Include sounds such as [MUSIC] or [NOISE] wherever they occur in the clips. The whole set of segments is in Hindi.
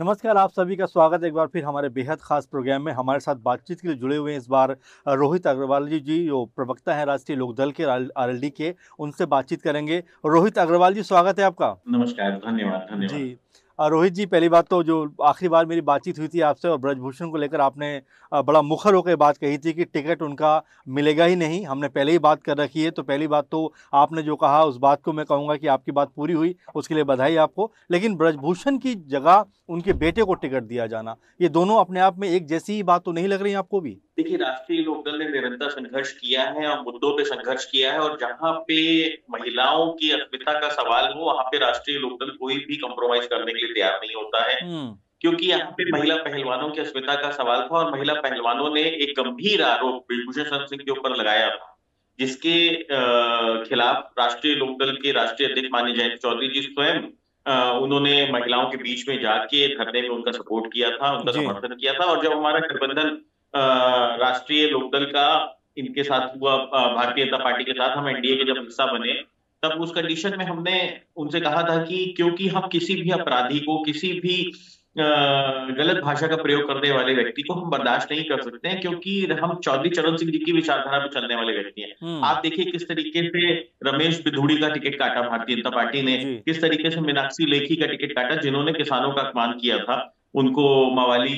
नमस्कार आप सभी का स्वागत है एक बार फिर हमारे बेहद खास प्रोग्राम में। हमारे साथ बातचीत के लिए जुड़े हुए हैं इस बार रोहित अग्रवाल जी जी जो प्रवक्ता हैं राष्ट्रीय लोकदल के आरएलडी के उनसे बातचीत करेंगे। रोहित अग्रवाल जी स्वागत है आपका। नमस्कार धन्यवाद धन्यवाद। जी। रोहित जी, पहली बात तो जो आखिरी बार मेरी बातचीत हुई थी आपसे और ब्रजभूषण को लेकर आपने बड़ा मुखर होकर बात कही थी कि टिकट उनका मिलेगा ही नहीं। हमने पहले ही बात कर रखी है तो पहली बात तो आपने जो कहा, उस बात को मैं कहूँगा कि आपकी बात पूरी हुई, उसके लिए बधाई आपको। लेकिन ब्रजभूषण की जगह उनके बेटे को टिकट दिया जाना, ये दोनों अपने आप में एक जैसी ही बात तो नहीं लग रही आपको भी? देखिए, राष्ट्रीय लोकदल ने निरंतर संघर्ष किया है और मुद्दों पे संघर्ष किया है और जहाँ पे महिलाओं की अस्मिता का सवाल हो, वहाँ पे राष्ट्रीय लोकदल कोई भी कॉम्प्रोमाइज करने के लिए तैयार नहीं होता है। हम्म। क्योंकि यहाँ पे महिला पहलवानों की अस्मिता का सवाल था और महिला पहलवानों ने एक गंभीर आरोप ब्रिजभूषण सिंह के ऊपर लगाया था जिसके खिलाफ राष्ट्रीय लोकदल के राष्ट्रीय अध्यक्ष माने जयंत चौधरी जी स्वयं उन्होंने महिलाओं के बीच में जाके धरने में उनका सपोर्ट किया था उनका समर्थन किया था। और जब हमारा गठबंधन राष्ट्रीय लोकदल का इनके साथ हुआ भारतीय जनता पार्टी के साथ हम एनडीए के जब हिस्सा बने तब उस कंडीशन में हमने उनसे कहा था कि क्योंकि हम किसी भी अपराधी को किसी भी गलत भाषा का प्रयोग करने वाले व्यक्ति को हम बर्दाश्त नहीं कर सकते हैं क्योंकि हम चौधरी चरण सिंह जी की विचारधारा पर चलने वाले व्यक्ति हैं। हम्म। आप देखिए किस तरीके से रमेश बिधूड़ी का टिकट काटा भारतीय जनता पार्टी ने किस तरीके से मीनाक्षी लेखी का टिकट काटा जिन्होंने किसानों का अपमान किया था। उनको मवाली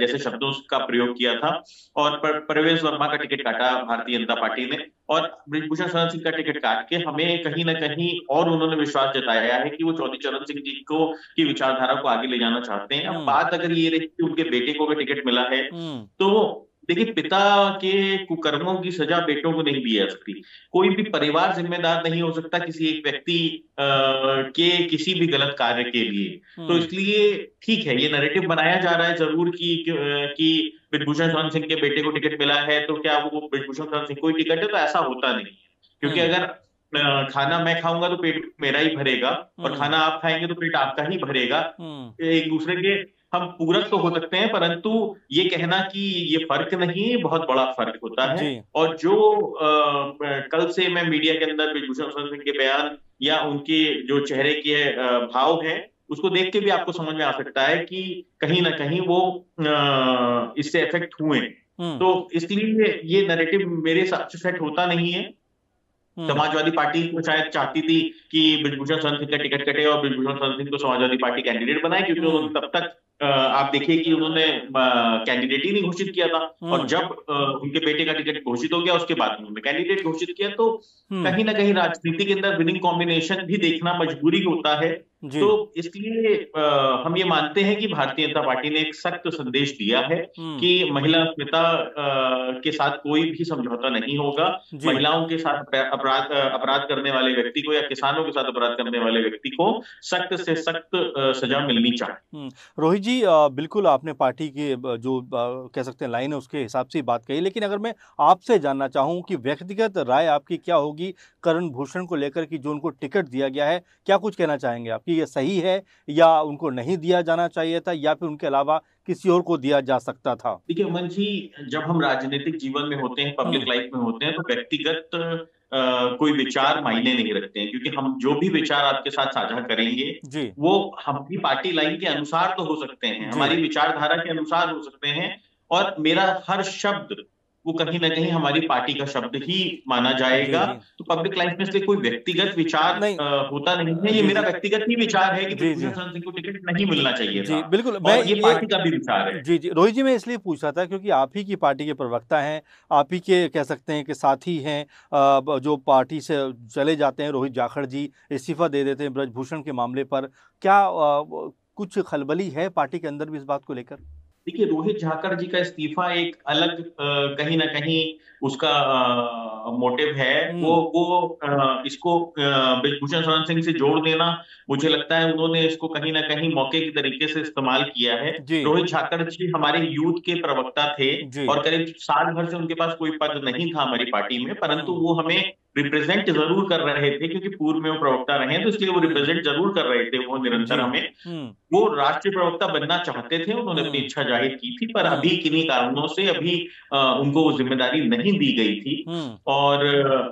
जैसे शब्दों का प्रयोग किया था और प्रवेश वर्मा का टिकट काटा भारतीय जनता पार्टी ने और ब्रिजभूषण शरण सिंह का टिकट काट के हमें कहीं ना कहीं और उन्होंने विश्वास जताया है कि वो चौधरी चरण सिंह जी को की विचारधारा को आगे ले जाना चाहते हैं अब हम्म। बात अगर ये रही कि उनके बेटे को भी टिकट मिला है हम्म। तो देखिए पिता के कुकर्मों की सजा बेटों को नहीं दी जा सकती कोई भी परिवार जिम्मेदार नहीं हो सकता किसी एक व्यक्ति के किसी भी गलत कार्य के लिए तो हम्म। इसलिए ठीक है ये नरेटिव बनाया जा रहा है ज़रूर कि कि ब्रिजभूषण शरण सिंह के बेटे को टिकट मिला है तो क्या वो ब्रिजभूषण शरण सिंह को ही टिकट है तो ऐसा होता नहीं क्योंकि हम्म। अगर खाना मैं खाऊँगा तो पेट मेरा ही भरेगा और हम्म। खाना आप खाएँगे तो पेट आपका ही भरेगा एक दूसरे के हम पूरक तो हो सकते हैं परंतु ये कहना कि ये फ़र्क नहीं बहुत बड़ा फ़र्क होता है और जो आ, कल से मैं मीडिया के अंदर ब्रिजभूषण सिंह के बयान या उनके जो चेहरे के भाव हैं उसको देख के भी आपको समझ में आ सकता है कि कहीं ना कहीं वो इससे इफ़ेक्ट हुए हम्म। तो इसलिए ये नैरेटिव मेरे हिसाब से सेट होता नहीं है हम्म। समाजवादी पार्टी को शायद चाहती थी कि ब्रिजभूषण सिंह का टिकट कटे और ब्रिजभूषण सिंह को समाजवादी पार्टी कैंडिडेट बनाए क्योंकि हम्म। तब तक आप देखिए कि उन्होंने कैंडिडेट ही नहीं घोषित किया था। और हम्म। जब उनके बेटे का टिकट घोषित हो गया उसके बाद उन्होंने कैंडिडेट घोषित किया तो कहीं ना कहीं राजनीति के अंदर विनिंग कॉम्बिनेशन भी देखना मजबूरी होता है। तो इसलिए हम ये मानते हैं कि भारतीय जनता पार्टी ने एक सख्त संदेश दिया है हम्म। कि महिला अस्मिता के साथ कोई भी समझौता नहीं होगा। महिलाओं के साथ अपराध अपराध करने वाले व्यक्ति को या किसानों के साथ अपराध करने वाले व्यक्ति को सख्त से सख्त सजा मिलनी चाहिए। हम्म। रोहित जी बिल्कुल आपने पार्टी के जो कह सकते हैं लाइन है उसके हिसाब से बात कही। लेकिन अगर मैं आपसे जानना चाहूँ कि व्यक्तिगत राय आपकी क्या होगी करण भूषण को लेकर कि जो उनको टिकट दिया गया है क्या कुछ कहना चाहेंगे आपकी ये सही है या उनको नहीं दिया जाना चाहिए था या फिर उनके अलावा किसी और को दिया जा सकता था? देखिए अमन जी जब हम राजनीतिक जीवन में होते हैं पब्लिक लाइफ हम्म। में होते हैं तो व्यक्तिगत कोई विचार मायने नहीं रखते हैं क्योंकि हम जो भी विचार आपके साथ साझा करेंगे। वो हमारी पार्टी लाइन के अनुसार तो हो सकते हैं हमारी विचारधारा के अनुसार हो सकते हैं और मेरा हर शब्द वो कहीं ना कहीं हमारी पार्टी का शब्द ही माना जाएगा। तो पब्लिक लाइफ में से कोई व्यक्तिगत विचार नहीं, आ, होता नहीं है। ये मेरा व्यक्तिगत ही विचार है कि सिंह को टिकट नहीं मिलना चाहिए जी बिल्कुल। मैं ये पार्टी का भी विचार है। जी जी। रोहित जी मैं इसलिए पूछ रहा था क्योंकि आप ही की पार्टी के प्रवक्ता हैं। आप ही के कह सकते हैं कि साथी हैं जो पार्टी से चले जाते हैं। रोहित जाखड़ जी इस्तीफा दे देते हैं ब्रजभूषण के मामले पर। क्या कुछ खलबली है पार्टी के अंदर भी इस बात को लेकर? देखिए रोहित झाकर जी का इस्तीफा एक अलग कहीं ना कहीं उसका मोटिव है। हम्म। वो वो इसको ब्रिजभूषण शरण सिंह से जोड़ देना मुझे लगता है उन्होंने इसको कहीं ना कहीं मौके की तरीके से इस्तेमाल किया है। रोहित झाकर जी हमारे यूथ के प्रवक्ता थे और करीब साल भर से उनके पास कोई पद नहीं था हमारी पार्टी में परंतु वो हमें रिप्रेजेंट ज़रूर कर रहे थे क्योंकि पूर्व में वो प्रवक्ता रहे तो इसलिए वो रिप्रेजेंट ज़रूर कर रहे थे वो निरंतर हमें। हम्म। वो राष्ट्रीय प्रवक्ता बनना चाहते थे उन्होंने अपनी हम्म। इच्छा ज़ाहिर की थी पर अभी किन्हीं कारणों से अभी आ, उनको वो ज़िम्मेदारी नहीं दी गई थी। और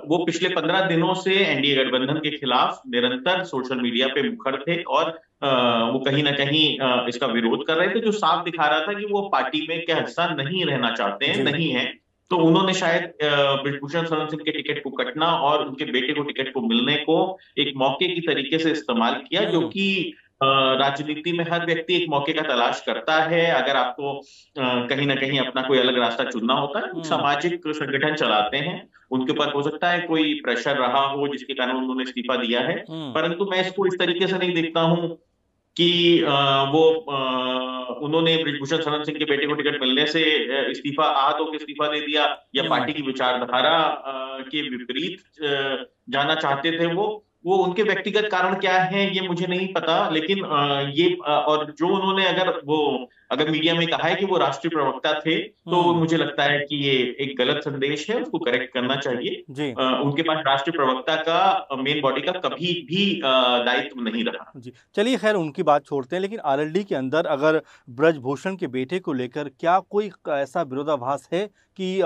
वो पिछले पंद्रह दिनों से एनडीए गठबंधन के खिलाफ निरंतर सोशल मीडिया पे मुखर थे और वो कहीं ना कहीं इसका विरोध कर रहे थे जो साफ़ दिखा रहा था कि वो पार्टी में क्या हिस्सा नहीं रहना चाहते हैं नहीं है। तो उन्होंने शायद ब्रिजभूषण शरण सिंह के टिकट को कटना और उनके बेटे को टिकट को मिलने को एक मौके की तरीके से इस्तेमाल किया जो। कि राजनीति में हर व्यक्ति एक मौके का तलाश करता है अगर आपको कहीं ना कहीं अपना कोई अलग रास्ता चुनना होता है हम्म। सामाजिक संगठन चलाते हैं उनके ऊपर हो सकता है कोई प्रेशर रहा हो जिसके कारण उन्होंने इस्तीफा दिया है हम्म। परंतु मैं इसको इस तरीके से नहीं देखता हूँ कि वो उन्होंने ब्रिजभूषण शरण सिंह के बेटे को टिकट मिलने से इस्तीफा आहत होकर इस्तीफा दे दिया या। पार्टी की विचारधारा के विपरीत जाना चाहते थे वो वो उनके व्यक्तिगत कारण क्या है ये मुझे नहीं पता लेकिन ये और जो उन्होंने अगर वो अगर मीडिया में कहा है कि वो राष्ट्रीय प्रवक्ता थे तो हम्म। मुझे लगता है कि ये एक गलत संदेश है उसको करेक्ट करना चाहिए जी। उनके पास राष्ट्रीय प्रवक्ता का मेन बॉडी का कभी भी दायित्व नहीं रहा जी चलिए खैर उनकी बात छोड़ते हैं लेकिन आरएलडी के अंदर अगर ब्रजभूषण के बेटे को लेकर क्या कोई ऐसा विरोधाभास है कि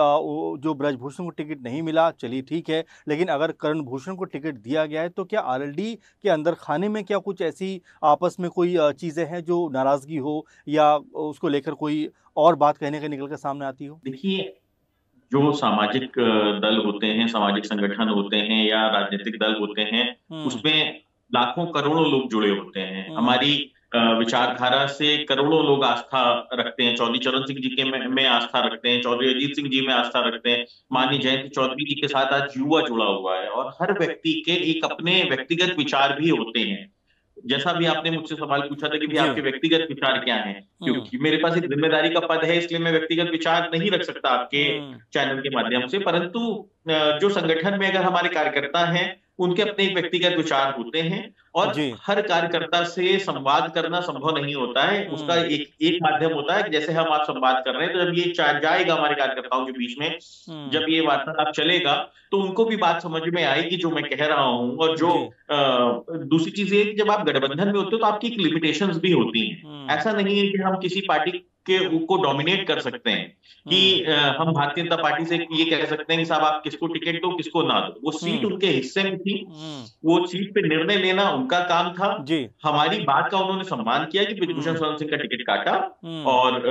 जो ब्रजभूषण को टिकट नहीं मिला चलिए ठीक है लेकिन अगर करण भूषण को टिकट दिया गया है तो क्या आरएलडी के अंदर खाने में क्या कुछ ऐसी आपस में कोई चीज़ें हैं जो नाराज़गी हो या उसको लेकर कोई और बात कहने के निकल कर सामने आती हो? देखिए जो सामाजिक दल होते हैं सामाजिक संगठन होते हैं या राजनीतिक दल होते हैं हम्म। उसमें लाखों करोड़ों लोग जुड़े होते हैं। हम्म। हमारी विचारधारा से करोड़ों लोग आस्था रखते हैं। चौधरी चरण सिंह जी के में, में आस्था रखते हैं चौधरी अजीत सिंह जी में आस्था रखते हैं। माननीय जयंत चौधरी जी के साथ आज युवा जुड़ा हुआ है और हर व्यक्ति के एक अपने व्यक्तिगत विचार भी होते हैं। जैसा भी आपने मुझसे सवाल पूछा था कि भी आपके व्यक्तिगत विचार क्या हैं हम्म। क्योंकि मेरे पास एक ज़िम्मेदारी का पद है इसलिए मैं व्यक्तिगत विचार नहीं रख सकता आपके चैनल हम्म। के माध्यम से परंतु जो संगठन में अगर हमारे कार्यकर्ता हैं उनके अपने एक व्यक्तिगत विचार होते हैं और हर कार्यकर्ता से संवाद करना संभव नहीं होता है हम्म। उसका एक एक माध्यम होता है जैसे हम आप संवाद कर रहे हैं तो जब ये जाएगा हमारे कार्यकर्ताओं के बीच में हम्म। जब ये वार्तालाप चलेगा तो उनको भी बात समझ में आएगी जो मैं कह रहा हूँ और जो आ, दूसरी चीज़ ये जब आप गठबंधन में होते हो तो आपकी एक लिमिटेशंस भी होती हैं हम्म। ऐसा नहीं है कि हम किसी पार्टी के को डोमिनेट कर सकते हैं। कि हम्म। हम भारतीय जनता पार्टी से ये कह सकते हैं कि साहब आप किसको टिकट दो किसको ना दो। वो सीट हम्म। उनके हिस्से में थी। हम्म। वो सीट पे निर्णय लेना उनका काम था। जी। हमारी बात का उन्होंने सम्मान किया कि ब्रिजभूषण शरण सिंह का टिकट काटा। और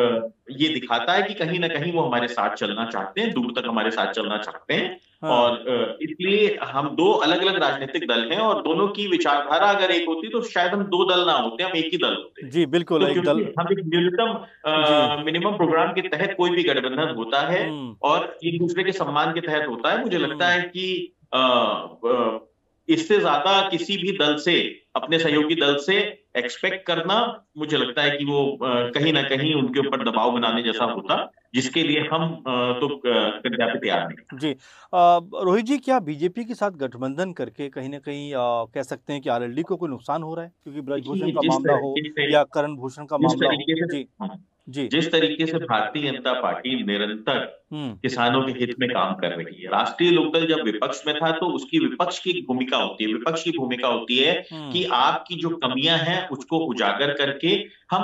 ये दिखाता है कि कहीं ना कहीं वो हमारे साथ चलना चाहते हैं दूर तक हमारे साथ चलना चाहते हैं। हाँ। और इसलिए हम दो अलग अलग राजनीतिक दल हैं और दोनों की विचारधारा अगर एक होती तो शायद हम दो दल ना होते हम एक ही दल होते जी बिल्कुल तो एक दल हम एक न्यूनतम मिनिमम प्रोग्राम के तहत कोई भी गठबंधन होता है हम्म। और एक दूसरे के सम्मान के तहत होता है मुझे लगता। है कि इससे ज़्यादा किसी भी दल से अपने सहयोगी दल से एक्सपेक्ट करना मुझे लगता है कि वो कहीं ना कहीं उनके ऊपर दबाव बनाने जैसा होता जिसके लिए हम तो कदापि तैयार नहीं जी। रोहित जी क्या बीजेपी के साथ गठबंधन करके कहीं ना कहीं कह सकते हैं कि आरएलडी को कोई नुकसान हो रहा है? क्योंकि ब्रजभूषण का मामला हो या करण भूषण का मामला हो? जी। हाँ। जी जिस तरीके से भारतीय जनता पार्टी निरंतर हम्म। किसानों के हित में काम कर रही है राष्ट्रीय लोकदल जब विपक्ष में था तो उसकी विपक्ष की भूमिका होती है विपक्ष की भूमिका होती है हम्म। कि आपकी जो कमियाँ हैं उसको उजागर करके हम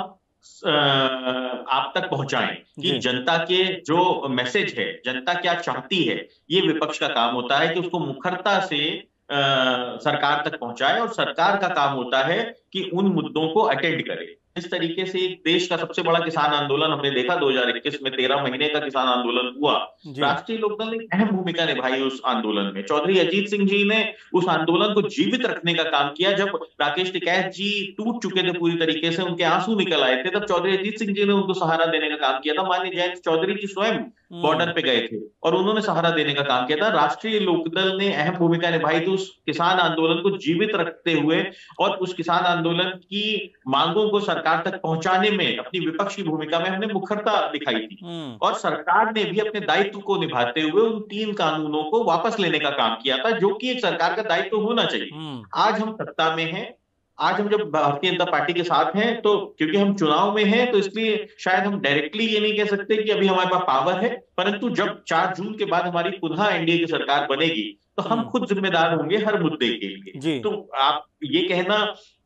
आप तक पहुंचाएँ कि जनता के जो मैसेज है जनता क्या चाहती है ये विपक्ष का काम होता है कि उसको मुखरता से आ, सरकार तक पहुँचाए और सरकार का काम होता है कि उन मुद्दों को अटेंड करे इस तरीके से एक देश का सबसे बड़ा किसान आंदोलन हमने देखा 2021 में तेरह महीने का किसान आंदोलन हुआ। राष्ट्रीय लोकदल ने अहम भूमिका निभाई उस आंदोलन में। चौधरी अजीत सिंह जी ने उस आंदोलन को जीवित रखने का काम किया। जब राकेश टिकैत जी टूट चुके थे पूरी तरीके से उनके आँसू निकल आए थे तब चौधरी अजीत सिंह जी ने उनको सहारा देने का काम किया था। मान्य जयंत चौधरी जी स्वयं बॉर्डर पे गए थे और उन्होंने सहारा देने का काम किया था राष्ट्रीय लोकदल ने अहम भूमिका निभाई थी उस किसान आंदोलन को जीवित रखते हुए और उस किसान आंदोलन की मांगों को सरकार तक पहुँचाने में अपनी विपक्ष की भूमिका में हमने मुखरता दिखाई थी हम्म। और सरकार ने भी अपने दायित्व को निभाते हुए उन तीन कानूनों को वापस लेने का काम किया था जो कि एक सरकार का दायित्व होना चाहिए हम्म। आज हम सत्ता में हैं आज हम जब भारतीय जनता पार्टी के साथ हैं तो क्योंकि हम चुनाव में हैं तो इसलिए शायद हम डायरेक्टली ये नहीं कह सकते कि अभी हमारे पास पावर है परंतु जब चार जून के बाद हमारी पुनः एनडीए की सरकार बनेगी तो हम हम्म। खुद जिम्मेदार होंगे हर मुद्दे के लिए तो आप ये कहना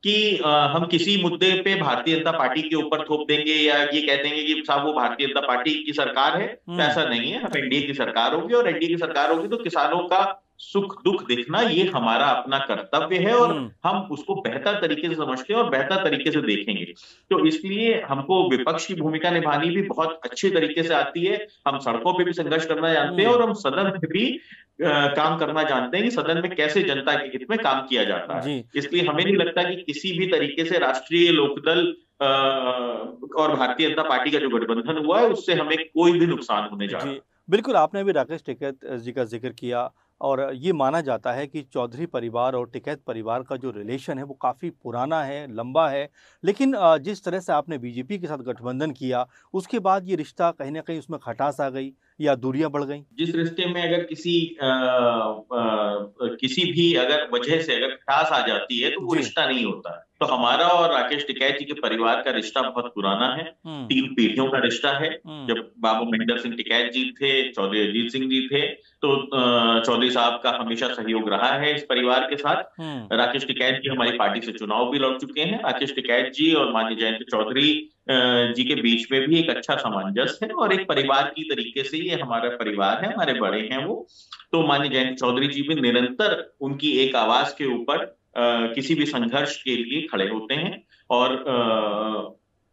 कि आ, हम किसी मुद्दे पे भारतीय जनता पार्टी के ऊपर थोप देंगे या ये कह देंगे कि साहब वो भारतीय जनता पार्टी की सरकार है तो हम्म। ऐसा नहीं है हम एनडीए की सरकार होगी और एनडीए की सरकार होगी तो किसानों का सुख दुख देखना ये हमारा अपना कर्तव्य है और हम्म। हम उसको बेहतर तरीके से समझते हैं और बेहतर तरीके से देखेंगे। तो इसलिए हमको विपक्ष की भूमिका निभानी भी बहुत अच्छे तरीके से आती है। हम सड़कों पे भी संघर्ष करना जानते हैं और हम सदन में भी आ, काम करना जानते हैं कि सदन में कैसे जनता के हित में काम किया जाता है। इसलिए हमें नहीं लगता कि किसी भी तरीके से राष्ट्रीय लोकदल और भारतीय जनता पार्टी का जो गठबंधन हुआ है उससे हमें कोई भी नुकसान होने जा बिल्कुल आपने भी राकेश टिकैत जी का ज़िक्र किया। और ये माना जाता है कि चौधरी परिवार और टिकैत परिवार का जो रिलेशन है, वो काफ़ी पुराना है, लंबा है। लेकिन जिस तरह से आपने बीजेपी के साथ गठबंधन किया, उसके बाद ये रिश्ता कहीं ना कहीं उसमें खटास आ गई। या दूरियाँ बढ़ गई? जिस रिश्ते में अगर किसी आ, आ, किसी भी अगर वजह से अगर खटास आ जाती है तो वो रिश्ता नहीं होता। है तो हमारा और राकेश टिकैत जी के परिवार का रिश्ता बहुत पुराना है। हम्म। तीन पीढ़ियों का रिश्ता है। हम्म। जब बाबू महेंद्र सिंह टिकैत जी थे चौधरी अजीत सिंह जी थे तो चौधरी साहब का हमेशा सहयोग रहा है इस परिवार के साथ। हम्म। राकेश टिकैत जी हमारी पार्टी से चुनाव भी लड़ चुके हैं। राकेश टिकैत जी और मान्य जयंत चौधरी जी के बीच में भी एक अच्छा सामंजस्य है और एक परिवार की तरीके से ये हमारा परिवार है हमारे बड़े हैं वो। तो मान्य जयंत चौधरी जी भी निरंतर उनकी एक आवाज़ के ऊपर किसी भी संघर्ष के लिए खड़े होते हैं और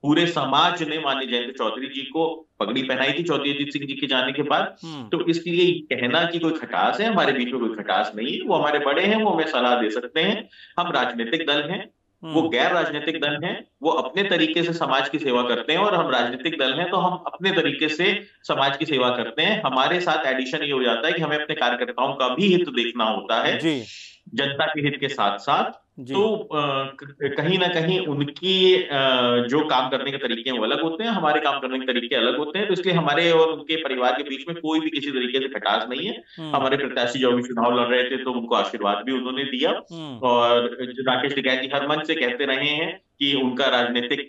पूरे समाज ने मान्य जयंत चौधरी जी को पगड़ी पहनाई थी चौधरी अजीत सिंह जी के जाने के बाद। हम्म। तो इसलिए कहना कि कोई खटास है हमारे बीच में कोई खटास नहीं है वो हमारे बड़े हैं वो हमें सलाह दे सकते हैं। हम राजनीतिक दल हैं वो हम्म। गैर राजनीतिक दल हैं वो अपने तरीके से समाज की सेवा करते हैं और हम राजनीतिक दल हैं तो हम अपने तरीके से समाज की सेवा करते हैं। हमारे साथ एडिशन ये हो जाता है कि हमें अपने कार्यकर्ताओं का भी हित देखना होता है जनता के हित के साथ साथ तो कहीं ना कहीं उनकी जो काम करने के तरीके हैं वो अलग होते हैं हमारे काम करने के तरीके अलग होते हैं तो इसलिए हमारे और उनके परिवार के बीच में कोई भी किसी तरीके से खटास नहीं है। हमारे प्रत्याशी जो भी चुनाव लड़ रहे थे तो उनको आशीर्वाद भी उन्होंने दिया। और राकेश टिकैत जी हर मंच से कहते रहे हैं कि उनका राजनीतिक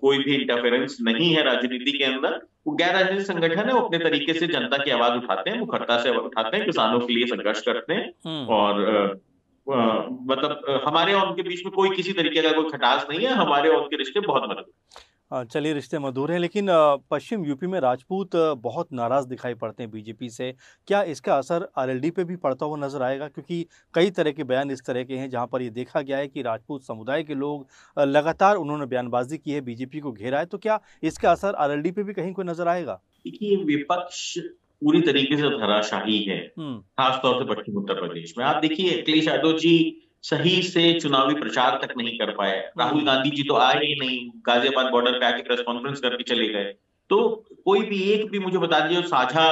कोई भी इंटरफेरेंस नहीं है राजनीति के अंदर वो गैर राजनीतिक संगठन है वो अपने तरीके से जनता की आवाज़ उठाते हैं मुखरता से उठाते हैं किसानों के लिए संघर्ष करते हैं। और मतलब हमारे और उनके बीच में कोई किसी तरीके का कोई खटास नहीं है हमारे और उनके रिश्ते बहुत मधुर चलिए रिश्ते मधुर हैं लेकिन पश्चिम यूपी में राजपूत बहुत नाराज़ दिखाई पड़ते हैं बीजेपी से। क्या इसका असर आरएलडी पे भी पड़ता हुआ नज़र आएगा? क्योंकि कई तरह के बयान इस तरह के हैं जहाँ पर ये देखा गया है कि राजपूत समुदाय के लोग लगातार उन्होंने बयानबाजी की है बीजेपी को घेरा है। तो क्या इसका असर आरएलडी पे भी कहीं कोई नज़र आएगा? देखिए विपक्ष पूरी तरीके से धराशाही है हम्म। खासतौर से पश्चिम उत्तर प्रदेश में आप देखिए अखिलेश यादव जी सही से चुनावी प्रचार तक नहीं कर पाए हम्म। राहुल गांधी जी तो आए ही नहीं गाजियाबाद बॉर्डर पे आके प्रेस कॉन्फ्रेंस करके चले गए तो कोई भी एक भी मुझे बता दीजिए साझा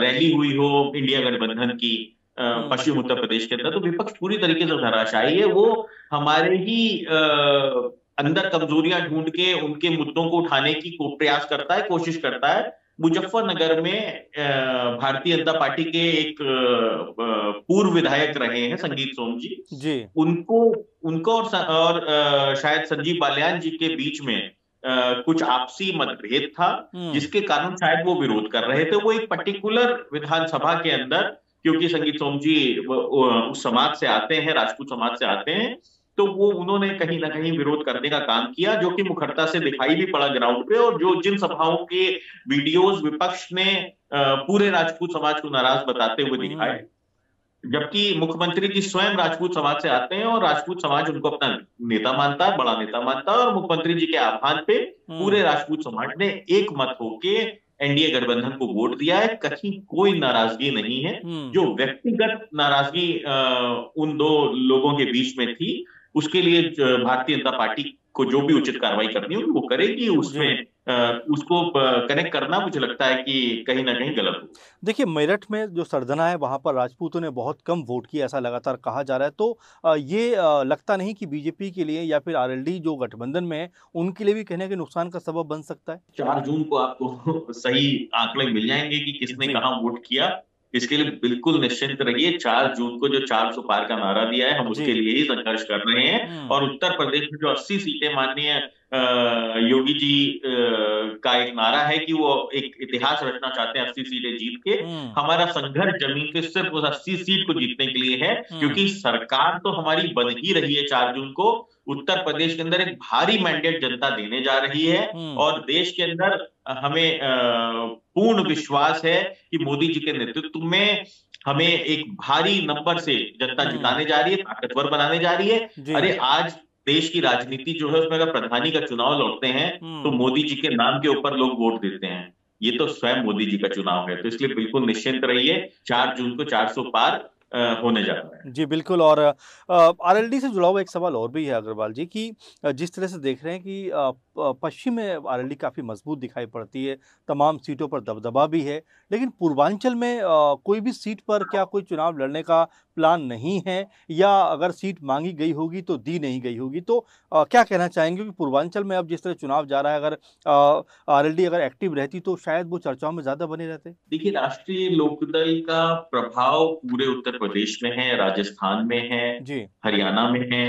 रैली हुई हो इंडिया गठबंधन की हम्म। पश्चिम उत्तर प्रदेश के अंदर तो विपक्ष पूरी तरीके से धराशाही है वो हमारे ही अंदर कमजोरियाँ ढूंढ के उनके मुद्दों को उठाने की प्रयास करता है कोशिश करता है मुजफ्फरनगर में भारतीय जनता पार्टी के एक पूर्व विधायक रहे हैं संगीत सोम जी। जी। उनको उनको और, और शायद संजीव बालियान जी के बीच में कुछ आपसी मतभेद था हम्म। जिसके कारण शायद वो विरोध कर रहे थे। वो एक पर्टिकुलर विधानसभा के अंदर क्योंकि संगीत सोम जी उस समाज से आते हैं राजपूत समाज से आते हैं तो वो उन्होंने कहीं ना कहीं विरोध करने का काम किया जो कि मुखरता से दिखाई भी पड़ा ग्राउंड पे और जो जिन सभाओं के वीडियोस विपक्ष ने पूरे राजपूत समाज को नाराज़ बताते हुए दिखाए जबकि मुख्यमंत्री जी स्वयं राजपूत समाज से आते हैं और राजपूत समाज उनको अपना नेता मानता है बड़ा नेता मानता है और मुख्यमंत्री जी के आह्वान पे हम्म। पूरे राजपूत समाज ने एक मत होके एनडीए गठबंधन को वोट दिया है कहीं कोई नाराज़गी नहीं है हम्म। जो व्यक्तिगत नाराज़गी उन दो लोगों के बीच में थी उसके लिए भारतीय जनता पार्टी को जो भी उचित कार्रवाई करनी होगी वो करेगी उसमें उसको कनेक्ट करना मुझे लगता है कि कहीं ना कहीं गलत हो देखिए मेरठ में जो सरदना है वहाँ पर राजपूतों ने बहुत कम वोट किया ऐसा लगातार कहा जा रहा है। तो ये लगता नहीं कि बीजेपी के लिए या फिर आरएलडी जो गठबंधन में है उनके लिए भी कहने के नुकसान का सबब बन सकता है। चार जून को आपको [LAUGHS] सही आंकड़े मिल जाएँगे कि किसने कहा वोट किया। इसके लिए बिल्कुल निश्चिंत रहिए। चार जून को जो चार सौ पार का नारा दिया है हम उसके लिए ही संघर्ष कर रहे हैं। हम्म। और उत्तर प्रदेश में जो अस्सी सीटें माननीय योगी जी का एक नारा है कि वो एक इतिहास रचना चाहते हैं अस्सी सीटें जीत के हम्म। हमारा संघर्ष ज़मीन पे सिर्फ़ उस अस्सी सीट को जीतने के लिए है हम्म। क्योंकि सरकार तो हमारी बन ही रही है चार जून को उत्तर प्रदेश के अंदर एक भारी मैंडेट जनता देने जा रही है और देश के अंदर हमें पूर्ण विश्वास है कि मोदी जी के नेतृत्व में हमें एक भारी नंबर से जनता हम्म। जिताने जा रही है ताकतवर बनाने जा रही है अरे आज देश की राजनीति जो है उसमें अगर प्रधानी का चुनाव लौटते हैं हम्म। तो मोदी जी के नाम के ऊपर लोग वोट देते हैं ये तो स्वयं मोदी जी का चुनाव है तो इसलिए बिल्कुल निश्चिंत रहिए चार जून को 400 पार होने जा रहा है जी बिल्कुल और आरएलडी से जुड़ा हुआ एक सवाल और भी है अग्रवाल जी कि जिस तरह से देख रहे हैं कि पश्चिम में आरएलडी काफ़ी मज़बूत दिखाई पड़ती है तमाम सीटों पर दबदबा भी है लेकिन पूर्वांचल में कोई भी सीट पर क्या कोई चुनाव लड़ने का प्लान नहीं है या अगर सीट मांगी गई होगी तो दी नहीं गई होगी? तो क्या कहना चाहेंगे कि पूर्वांचल में अब जिस तरह चुनाव जा रहा है अगर आरएलडी अगर एक्टिव रहती तो शायद वो चर्चाओं में ज़्यादा बने रहते? देखिए राष्ट्रीय लोकदल का प्रभाव पूरे उत्तर प्रदेश में है राजस्थान में है हरियाणा में है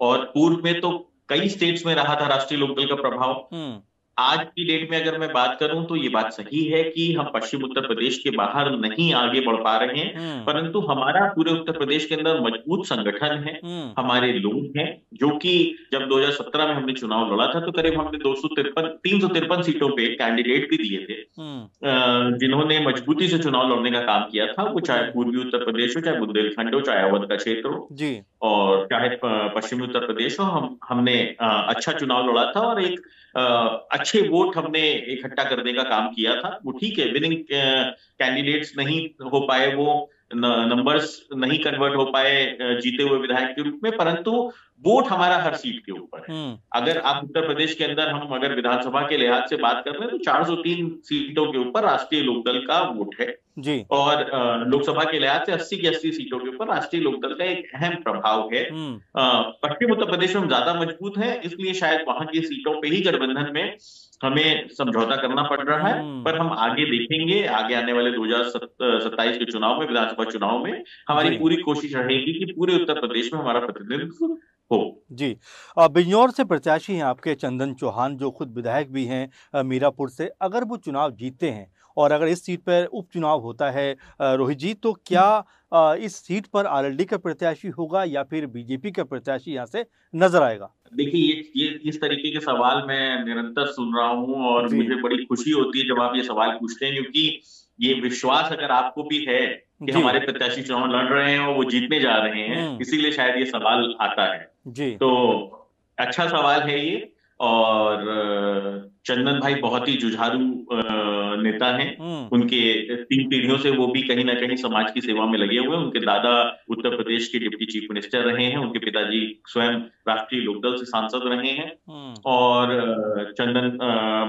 और पूर्व में तो कई स्टेट्स में रहा था राष्ट्रीय लोकदल का प्रभाव हम्म। आज की डेट में अगर मैं बात करूँ तो ये बात सही है कि हम पश्चिम उत्तर प्रदेश के बाहर नहीं आगे बढ़ पा रहे हैं हम्म। परंतु हमारा पूरे उत्तर प्रदेश के अंदर मज़बूत संगठन है हम्म। हमारे लोग हैं जो कि जब 2017 में हमने चुनाव लड़ा था तो करीब हमने दो सौ तिरपन तीन सौ तिरपन सीटों पे कैंडिडेट भी दिए थे हम्म। जिन्होंने मजबूती से चुनाव लड़ने का काम किया था वो चाहे पूर्वी उत्तर प्रदेश हो चाहे बुंदेलखंड हो चाहे अवध का क्षेत्र हो और चाहे पश्चिमी उत्तर प्रदेश हो हम हमने अच्छा चुनाव लड़ा था और एक अच्छे वोट हमने इकट्ठा करने का काम किया था। वो ठीक है विनिंग कैंडिडेट्स नहीं हो पाए वो नंबर्स नहीं कन्वर्ट हो पाए जीते हुए विधायक के रूप में परंतु वोट हमारा हर सीट के ऊपर है हम्म। अगर आप उत्तर प्रदेश के अंदर हम अगर विधानसभा के लिहाज से बात कर रहे हैं तो 403 सीटों के ऊपर राष्ट्रीय लोकदल का वोट है जी और लोकसभा के लिहाज से 80 की 80 सीटों के ऊपर राष्ट्रीय लोकदल का एक अहम प्रभाव है हम्म। पश्चिम उत्तर प्रदेश में ज़्यादा मज़बूत है इसलिए शायद वहाँ की सीटों पर ही गठबंधन में हमें समझौता करना पड़ रहा है हम्म। पर हम आगे देखेंगे आगे आने वाले दो हज़ार सत्ताईस के चुनाव में विधानसभा चुनाव में हमारी पूरी कोशिश रहेगी कि पूरे उत्तर प्रदेश में हमारा प्रतिनिधित्व हो। जी। बिजनौर से प्रत्याशी हैं आपके चंदन चौहान जो खुद विधायक भी हैं मीरापुर से। अगर वो चुनाव जीतते हैं और अगर इस सीट पर उपचुनाव होता है रोहित जी तो क्या इस सीट पर आरएलडी का प्रत्याशी होगा या फिर बीजेपी का प्रत्याशी यहाँ से नज़र आएगा? देखिए ये ये इस तरीके के सवाल मैं निरंतर सुन रहा हूँ और मुझे बड़ी खुशी होती है जब आप ये सवाल पूछते हैं क्योंकि ये विश्वास अगर आपको भी है कि हमारे प्रत्याशी चुनाव लड़ रहे हैं और वो जीतने जा रहे हैं हम्म। इसीलिए शायद ये सवाल आता है। जी। तो अच्छा सवाल है ये। और चंदन भाई बहुत ही जुझारू नेता हैं। हम्म। उनके तीन पीढ़ियों से वो भी कहीं ना कहीं समाज की सेवा में लगे हुए हैं। उनके दादा उत्तर प्रदेश के डिप्टी चीफ मिनिस्टर रहे हैं। उनके पिताजी स्वयं राष्ट्रीय लोकदल से सांसद रहे हैं। हम्म। और चंदन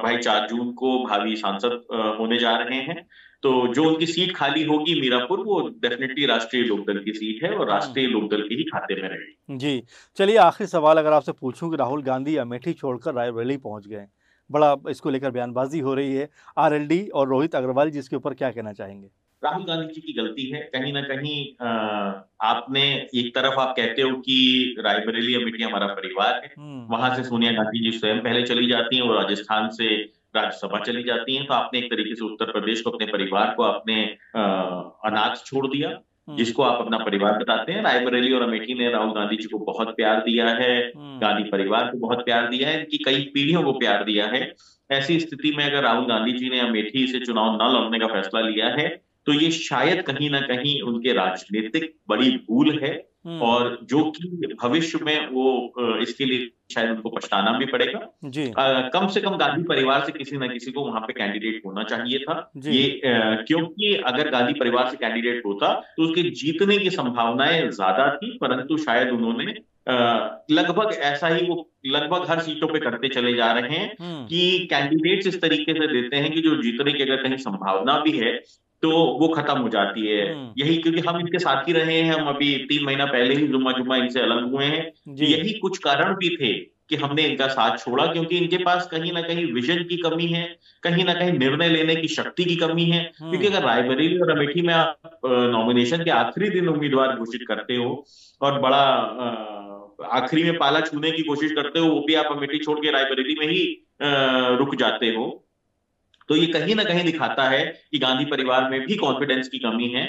भाई चार जून को भावी सांसद होने जा रहे हैं। तो जो उनकी सीट खाली होगी मीरापुर वो डेफिनेटली राष्ट्रीय लोकदल की सीट है और राष्ट्रीय। लोकदल की ही खाते में रहेगी जी चलिए आखिरी सवाल अगर आपसे पूछूँ कि राहुल गांधी अमेठी छोड़कर रायबरेली पहुँच गए बड़ा इसको लेकर बयानबाजी हो रही है आरएलडी और रोहित अग्रवाल जिसके ऊपर क्या कहना चाहेंगे राहुल गांधी जी की गलती है कहीं ना कहीं आपने एक तरफ़ आप कहते हो कि रायबरेली अमेठी हमारा परिवार है हम्म। वहाँ से सोनिया गांधी जी स्वयं पहले चली जाती हैं और राजस्थान से राज्यसभा चली जाती हैं तो आपने एक तरीके से उत्तर प्रदेश को अपने परिवार को अपने अनाज छोड़ दिया हम्म। जिसको आप अपना परिवार बताते हैं रायबरेली और अमेठी ने राहुल गांधी जी को बहुत प्यार दिया है हम्म। गांधी परिवार को बहुत प्यार दिया है इनकी कई पीढ़ियों को प्यार दिया है ऐसी स्थिति में अगर राहुल गांधी जी ने अमेठी से चुनाव न लड़ने का फैसला लिया है तो ये शायद कहीं ना कहीं उनके राजनीतिक बड़ी भूल है। और जो कि भविष्य में वो इसके लिए शायद उनको पछताना भी पड़ेगा। जी। आ, कम से कम गांधी परिवार से किसी ना किसी को वहाँ पे कैंडिडेट होना चाहिए था। ये आ, क्योंकि अगर गांधी परिवार से कैंडिडेट होता तो उसके जीतने की संभावनाएँ ज़्यादा थी परंतु शायद उन्होंने लगभग ऐसा ही वो लगभग हर सीटों पे करते चले जा रहे हैं हम्म। कि कैंडिडेट्स इस तरीके से देते हैं कि जो जीतने की अगर कहीं संभावना भी है तो वो खत्म हो जाती है। हम्म। यही क्योंकि हम इनके साथ ही रहे हैं हम अभी तीन महीना पहले ही जुम्मा जुम्मा इनसे अलग हुए हैं। यही कुछ कारण भी थे कि हमने इनका साथ छोड़ा क्योंकि इनके पास कहीं ना कहीं विजन की कमी है कहीं ना कहीं निर्णय लेने की शक्ति की कमी है। क्योंकि अगर रायबरेली और अमेठी में आप नॉमिनेशन के आखिरी दिन उम्मीदवार घोषित करते हो और बड़ा आखिरी में पाला छूने की कोशिश करते हो वो भी आप अमेठी छोड़ के रायबरेली में ही रुक जाते हो। तो ये कहीं ना कहीं दिखाता है कि गांधी परिवार में भी कॉन्फिडेंस की कमी है,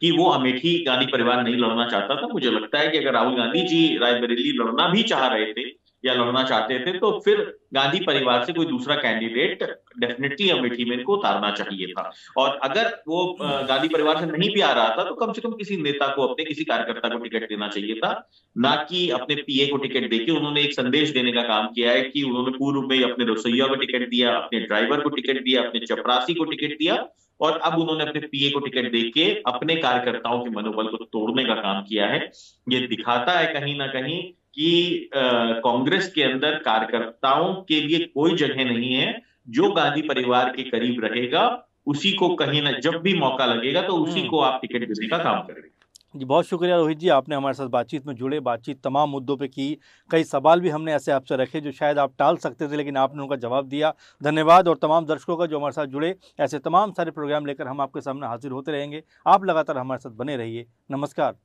कि वो अमेठी गांधी परिवार नहीं लड़ना चाहता। था मुझे लगता है कि अगर राहुल गांधी जी रायबरेली लड़ना भी चाह रहे थे या लड़ना चाहते थे तो फिर गांधी परिवार से कोई दूसरा कैंडिडेट डेफिनेटली अमेठी में इनको उतारना चाहिए था। और अगर वो गांधी परिवार से नहीं भी आ रहा था तो कम से कम किसी नेता को अपने, किसी कार्यकर्ता को टिकट देना चाहिए था। ना कि अपने पीए को टिकट देके उन्होंने एक संदेश देने का काम किया है कि उन्होंने पूर्व में अपने रसोईया को टिकट दिया, अपने ड्राइवर को टिकट दिया, अपने चपरासी को टिकट दिया और अब उन्होंने अपने पीए को टिकट देके अपने कार्यकर्ताओं के मनोबल को तोड़ने का काम किया है। ये दिखाता है कहीं ना कहीं कि कांग्रेस के अंदर कार्यकर्ताओं के लिए कोई जगह नहीं है जो गांधी परिवार के करीब रहेगा उसी को कहीं ना जब भी मौका लगेगा तो उसी हम्म। को आप टिकट देने का काम करेंगे। जी बहुत शुक्रिया रोहित जी आपने हमारे साथ बातचीत में जुड़े बातचीत तमाम मुद्दों पे की। कई सवाल भी हमने ऐसे आपसे रखे जो शायद आप टाल सकते थे लेकिन आपने उनका जवाब दिया। धन्यवाद और तमाम दर्शकों का जो हमारे साथ जुड़े ऐसे तमाम सारे प्रोग्राम लेकर हम आपके सामने हाजिर होते रहेंगे। आप लगातार हमारे साथ बने रहिए। नमस्कार।